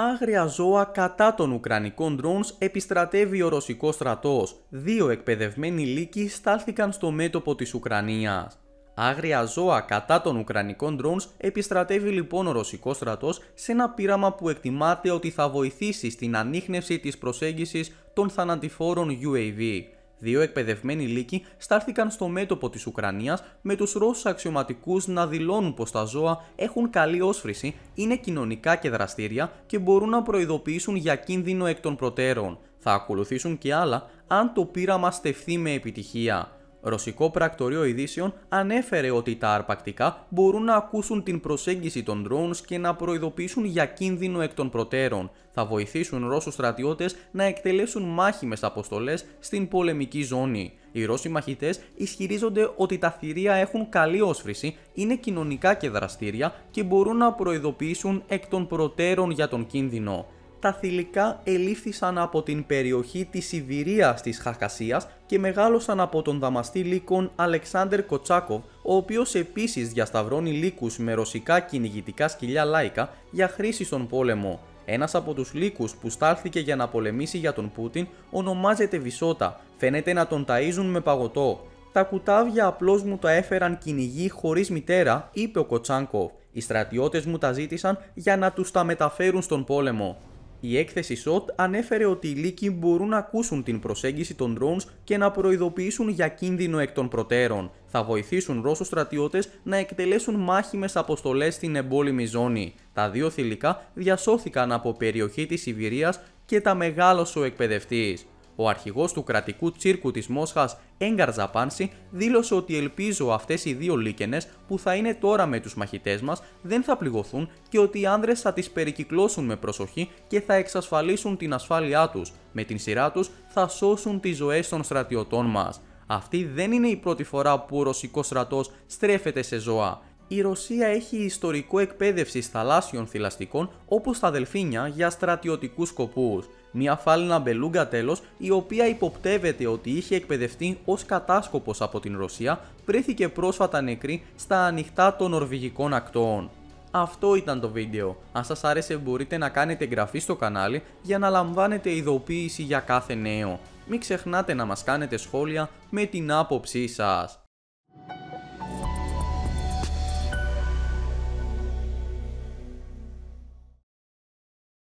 Άγρια ζώα κατά των Ουκρανικών ντρόνς επιστρατεύει ο Ρωσικός στρατός. Δύο εκπαιδευμένοι λύκοι στάλθηκαν στο μέτωπο της Ουκρανίας. Άγρια ζώα κατά των Ουκρανικών ντρόνς επιστρατεύει λοιπόν ο Ρωσικός στρατός σε ένα πείραμα που εκτιμάται ότι θα βοηθήσει στην ανείχνευση της προσέγγισης των θανατηφόρων UAV. Δύο εκπαιδευμένοι λύκοι στάλθηκαν στο μέτωπο της Ουκρανίας με τους Ρώσους αξιωματικούς να δηλώνουν πως τα ζώα έχουν καλή όσφρηση, είναι κοινωνικά και δραστήρια και μπορούν να προειδοποιήσουν για κίνδυνο εκ των προτέρων. Θα ακολουθήσουν και άλλα αν το πείραμα στεφθεί με επιτυχία. Ρωσικό πρακτορείο ειδήσεων ανέφερε ότι τα αρπακτικά μπορούν να ακούσουν την προσέγγιση των drones και να προειδοποιήσουν για κίνδυνο εκ των προτέρων. Θα βοηθήσουν Ρώσους στρατιώτες να εκτελέσουν μάχημες αποστολές στην πολεμική ζώνη. Οι Ρώσοι μαχητές ισχυρίζονται ότι τα θηρία έχουν καλή όσφρηση, είναι κοινωνικά και δραστήρια και μπορούν να προειδοποιήσουν εκ των προτέρων για τον κίνδυνο τα θηλυκά ελήφθησαν από την περιοχή της Σιβηρίας της Χακασίας και μεγάλωσαν από τον δαμαστή λύκων Αλεξάνδερ Κοτσάκοβ, ο οποίος επίσης διασταυρώνει λύκους με ρωσικά κυνηγητικά σκυλιά λάικα για χρήση στον πόλεμο. Ένας από τους λύκους που στάλθηκε για να πολεμήσει για τον Πούτιν ονομάζεται Βυσότα, φαίνεται να τον ταΐζουν με παγωτό. Τα κουτάβια απλώς μου τα έφεραν κυνηγοί χωρίς μητέρα, είπε ο Κοτσάνκοφ. Οι στρατιώτες μου τα ζήτησαν για να τους τα μεταφέρουν στον πόλεμο. Η έκθεση SOT ανέφερε ότι οι λύκοι μπορούν να ακούσουν την προσέγγιση των drones και να προειδοποιήσουν για κίνδυνο εκ των προτέρων. Θα βοηθήσουν Ρώσους στρατιώτες να εκτελέσουν μάχημες αποστολές στην εμπόλεμη ζώνη. Τα δύο θηλυκά διασώθηκαν από περιοχή της Σιβηρίας και τα μεγάλωσε ο εκπαιδευτής. Ο αρχηγός του κρατικού τσίρκου της Μόσχας, Έγκαρ Ζαπάνση, δήλωσε ότι ελπίζω αυτές οι δύο λίκενε που θα είναι τώρα με τους μαχητές μας δεν θα πληγωθούν και ότι οι άνδρες θα τις περικυκλώσουν με προσοχή και θα εξασφαλίσουν την ασφάλειά τους. Με την σειρά τους θα σώσουν τις ζωές των στρατιωτών μας. Αυτή δεν είναι η πρώτη φορά που ο ρωσικός στρατός στρέφεται σε ζώα η Ρωσία έχει ιστορικό εκπαίδευση θαλάσσιων θηλαστικών όπως τα δελφίνια για στρατιωτικούς σκοπούς. Μια φάλινα μπελούγκα τέλος, η οποία υποπτεύεται ότι είχε εκπαιδευτεί ως κατάσκοπος από την Ρωσία, βρέθηκε πρόσφατα νεκρή στα ανοιχτά των νορβηγικών ακτών. Αυτό ήταν το βίντεο. Αν σας άρεσε μπορείτε να κάνετε εγγραφή στο κανάλι για να λαμβάνετε ειδοποίηση για κάθε νέο. Μην ξεχνάτε να μας κάνετε σχόλια με την άποψή σας.